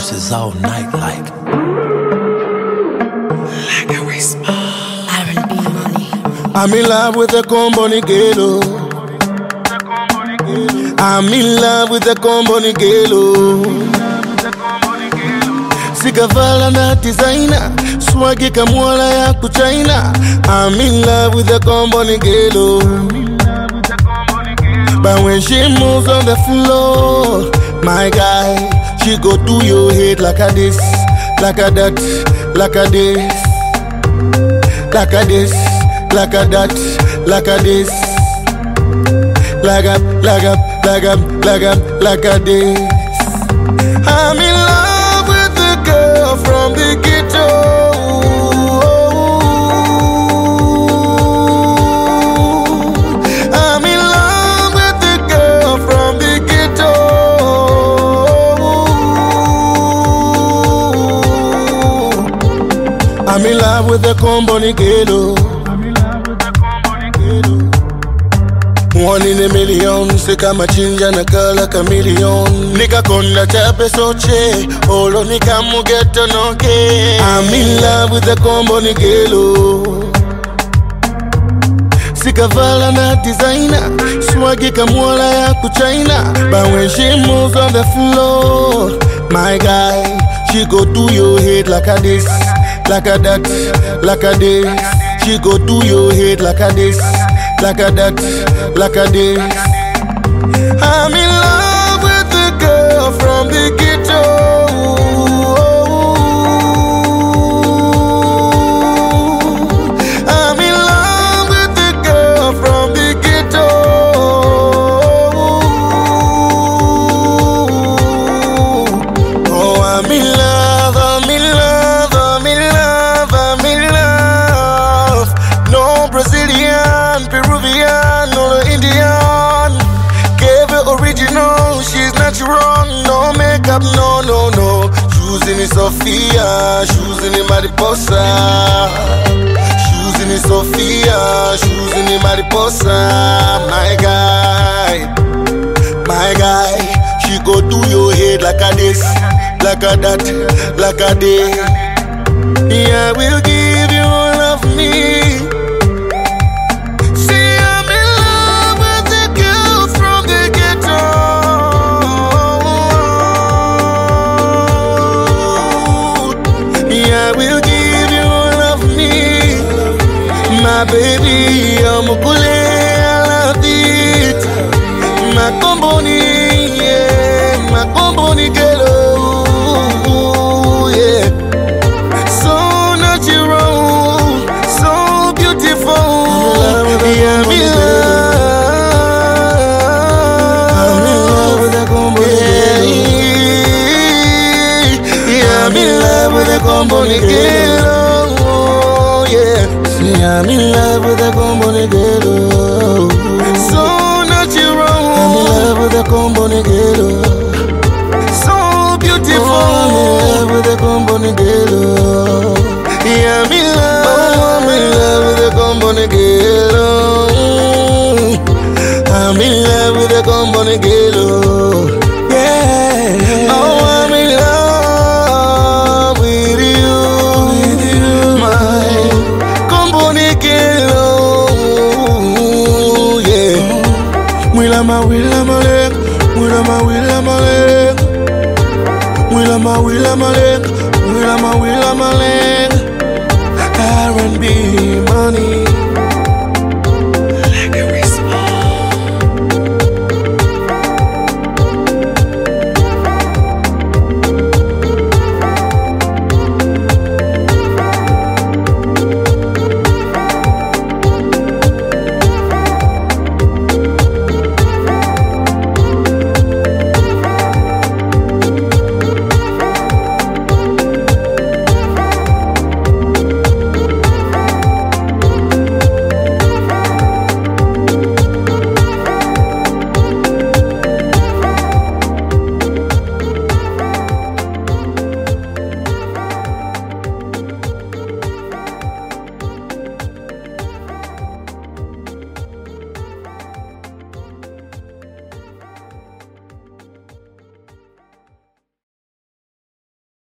excuses all night like. Like a whisper. R&B money. I'm in love with the Komboni Gelo. I'm in love with the Komboni Gelo. Sikavala na designer, swagi kamwala ya kuchaina. I'm in love with the Comboni Gelo. But when she moves on the floor, my guy, she go do your head like a this, like a that, like a this, like a this, like a that, like a this, like a, like a, like a, like a, like a this. I'm in love with the girl from the ghetto. I'm in love with the Komboni Ghetto. One in a million, say kama chinja na kala chameleon Nikakonda chape soche, olo nikamugeto noke I'm in love with the Komboni Ghetto Sikavala na designer. Swagi kamwala ya kuchaina But when she moves on the floor My guy She go do your head like a this Like a that Like a this. She go do your head like a this. Like a that Like a this. I'm in love with the girl from the no makeup, no, no, no. Choosing is Sophia, choosing is Mariposa. Choosing is Sophia, choosing is Mariposa. My guy, my guy. She go do your head like a this, like a that, like a day. Yeah, I will give you all of me. My baby, I'm a bullet, I love it. Company, yeah, company girl, oh, yeah. So natural, so beautiful. Yeah, love. I'm in love with the company girl. Oh, I'm in love with the company girl. So natural. I'm in love with the company girl. So beautiful. I'm in love with the company girl. Yeah, I'm in love. I'm in love with the company girl. I'm in love with the company girl. Wilama, Wilama, leg. Wilama, Wilama, leg. Wilama, Wilama, leg. Wilama, Wilama, leg.